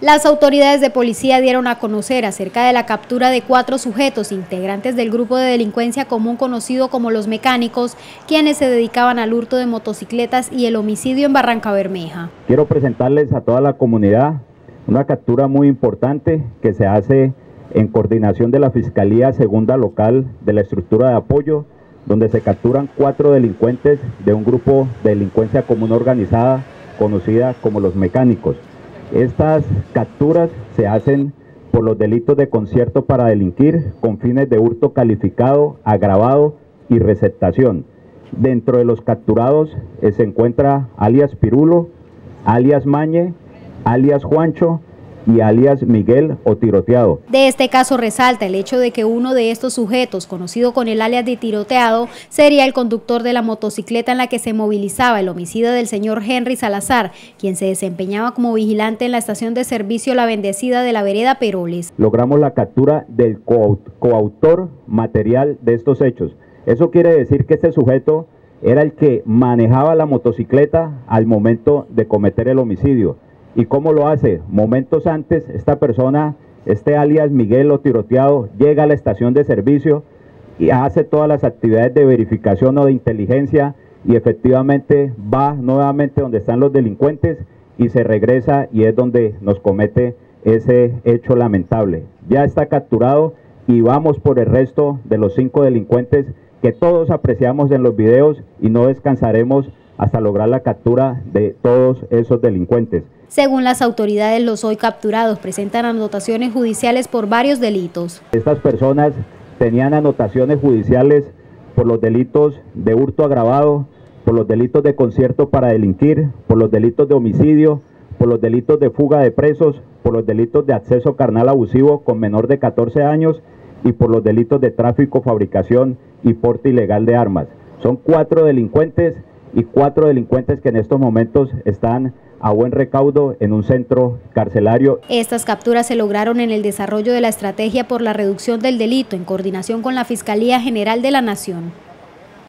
Las autoridades de policía dieron a conocer acerca de la captura de cuatro sujetos integrantes del grupo de delincuencia común conocido como los mecánicos, quienes se dedicaban al hurto de motocicletas y el homicidio en Barranca Bermeja. Quiero presentarles a toda la comunidad una captura muy importante que se hace en coordinación de la Fiscalía Segunda Local de la Estructura de Apoyo, donde se capturan cuatro delincuentes de un grupo de delincuencia común organizada conocida como los mecánicos. Estas capturas se hacen por los delitos de concierto para delinquir con fines de hurto calificado, agravado y receptación. Dentro de los capturados se encuentra alias Pirulo, alias Mañe, alias Juancho, y alias Miguel o tiroteado. De este caso resalta el hecho de que uno de estos sujetos, conocido con el alias de tiroteado, sería el conductor de la motocicleta en la que se movilizaba el homicidio del señor Henry Salazar, quien se desempeñaba como vigilante en la estación de servicio La Bendecida de la vereda Peroles. Logramos la captura del coautor material de estos hechos. Eso quiere decir que este sujeto era el que manejaba la motocicleta al momento de cometer el homicidio. ¿Y cómo lo hace? Momentos antes, esta persona, este alias Miguel o tiroteado, llega a la estación de servicio y hace todas las actividades de verificación o de inteligencia y efectivamente va nuevamente donde están los delincuentes y se regresa y es donde nos comete ese hecho lamentable. Ya está capturado y vamos por el resto de los cinco delincuentes que todos apreciamos en los videos y no descansaremos hasta lograr la captura de todos esos delincuentes. Según las autoridades, los hoy capturados presentan anotaciones judiciales por varios delitos. Estas personas tenían anotaciones judiciales por los delitos de hurto agravado, por los delitos de concierto para delinquir, por los delitos de homicidio, por los delitos de fuga de presos, por los delitos de acceso carnal abusivo con menor de 14 años y por los delitos de tráfico, fabricación y porte ilegal de armas. Son cuatro delincuentes y cuatro delincuentes que en estos momentos están a buen recaudo en un centro carcelario. Estas capturas se lograron en el desarrollo de la estrategia por la reducción del delito en coordinación con la Fiscalía General de la Nación.